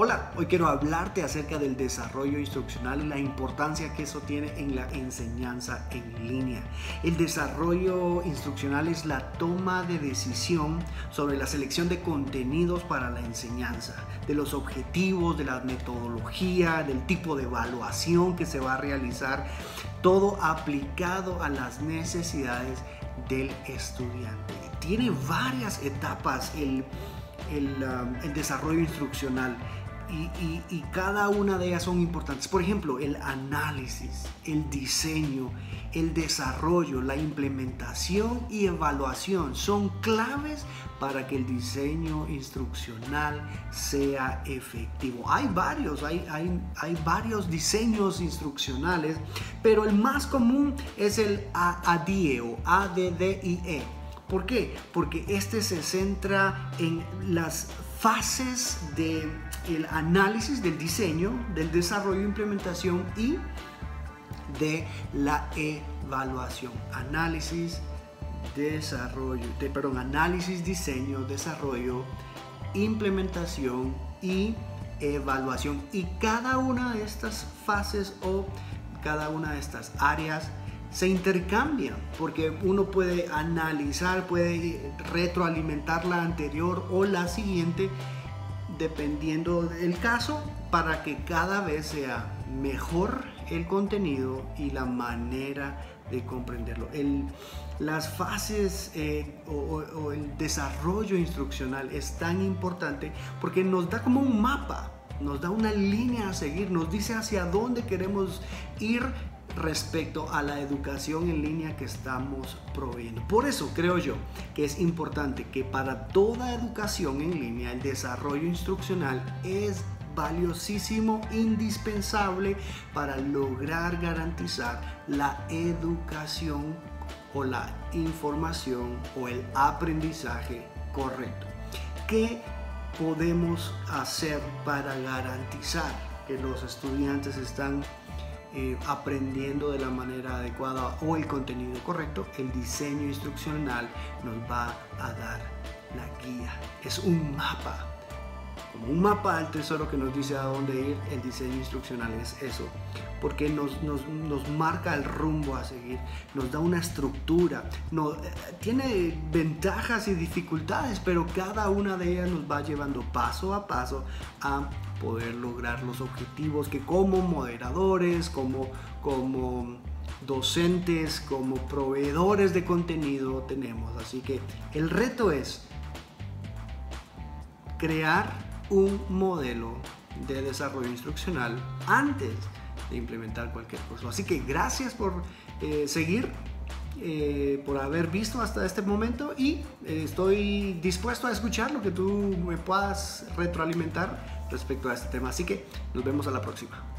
Hola, hoy quiero hablarte acerca del desarrollo instruccional y la importancia que eso tiene en la enseñanza en línea. El desarrollo instruccional es la toma de decisión sobre la selección de contenidos para la enseñanza, de los objetivos, de la metodología, del tipo de evaluación que se va a realizar, todo aplicado a las necesidades del estudiante. Tiene varias etapas el, el, um, el desarrollo instruccional y, cada una de ellas son importantes. Por ejemplo, el análisis, el diseño, el desarrollo, la implementación y evaluación son claves para que el diseño instruccional sea efectivo. Hay varios, hay, hay, hay varios diseños instruccionales, pero el más común es el ADDIE o ADDIE. ¿Por qué? Porque este se centra en las fases del el análisis del diseño, del desarrollo, implementación y de la evaluación. Análisis, desarrollo, de, perdón, análisis, diseño, desarrollo, implementación y evaluación. Y cada una de estas fases o cada una de estas áreas se intercambian porque uno puede analizar, puede retroalimentar la anterior o la siguiente dependiendo del caso para que cada vez sea mejor el contenido y la manera de comprenderlo. las fases eh, o el desarrollo instruccional es tan importante porque nos da como un mapa, nos da una línea a seguir, nos dice hacia dónde queremos ir respecto a la educación en línea que estamos proveyendo. Por eso creo yo que es importante que para toda educación en línea el desarrollo instruccional es valiosísimo, indispensable para lograr garantizar la educación o la información o el aprendizaje correcto. ¿Qué podemos hacer para garantizar que los estudiantes están eh, aprendiendo de la manera adecuada o el contenido correcto, el diseño instruccional nos va a dar la guía. Es un mapa, un mapa del tesoro que nos dice a dónde ir, el diseño instruccional es eso, porque nos, nos, marca el rumbo a seguir, nos da una estructura, no, eh, tiene ventajas y dificultades, pero cada una de ellas nos va llevando paso a paso a poder lograr los objetivos que como moderadores, como, como docentes, como proveedores de contenido tenemos. Así que el reto es crear un modelo de desarrollo instruccional antes de implementar cualquier curso. Así que gracias por eh, seguir, eh, por haber visto hasta este momento y eh, estoy dispuesto a escuchar lo que tú me puedas retroalimentar respecto a este tema. Así que nos vemos a la próxima.